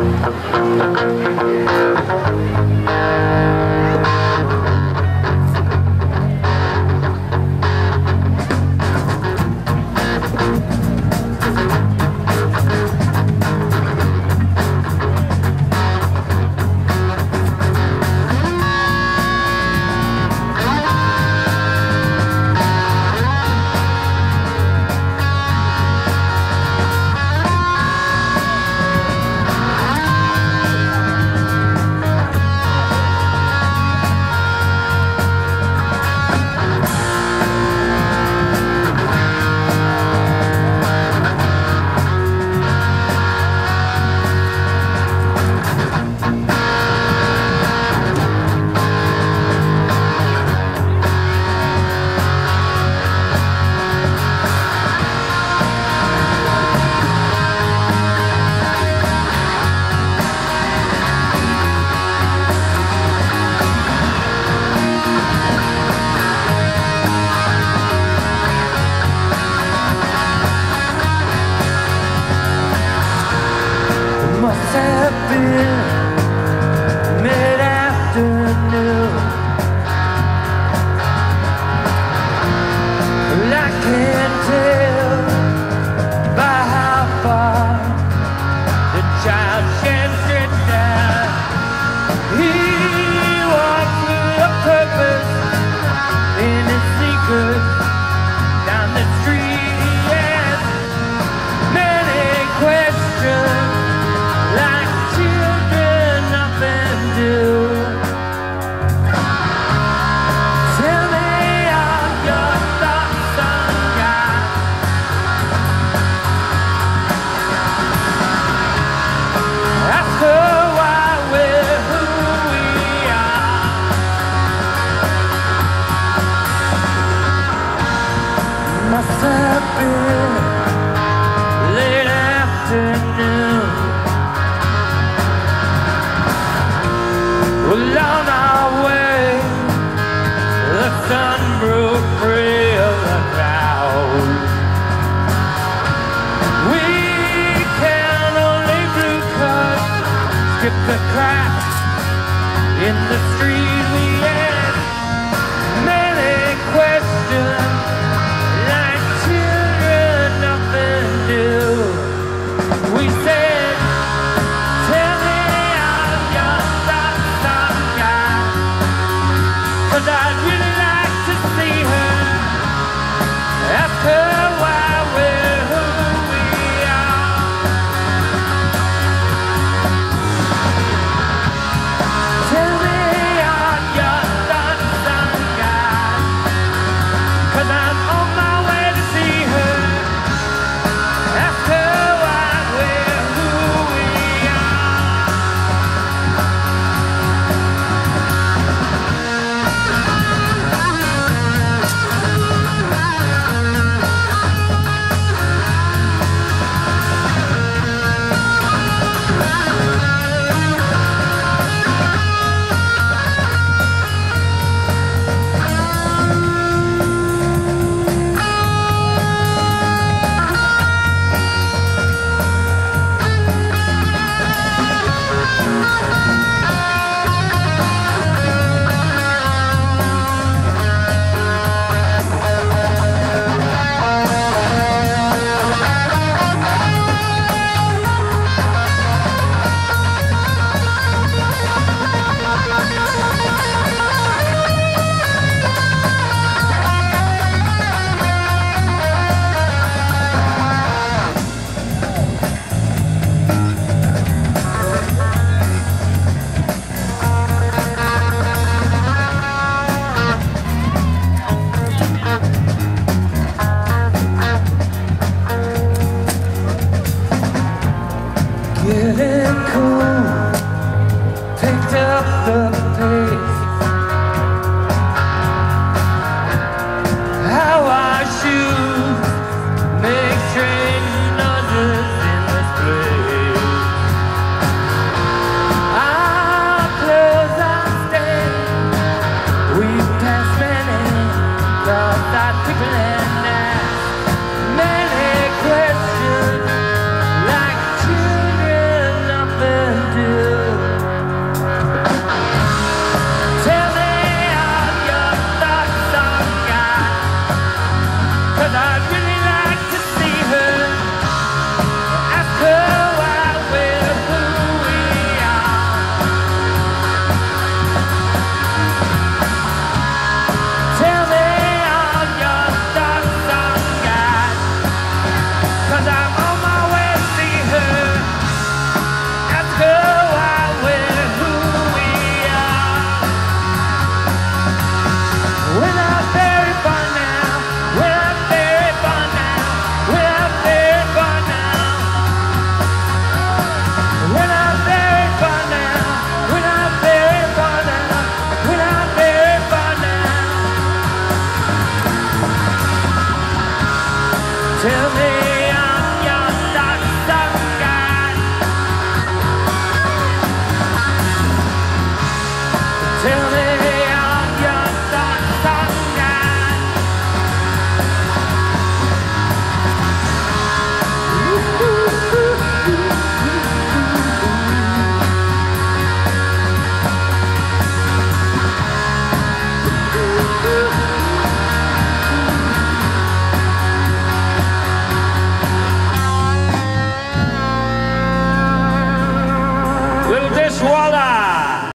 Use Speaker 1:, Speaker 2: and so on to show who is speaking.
Speaker 1: Thank you. Well, did it cool Picked up the pace How I shoot Make strange noises in this place. Our clothes We Tell me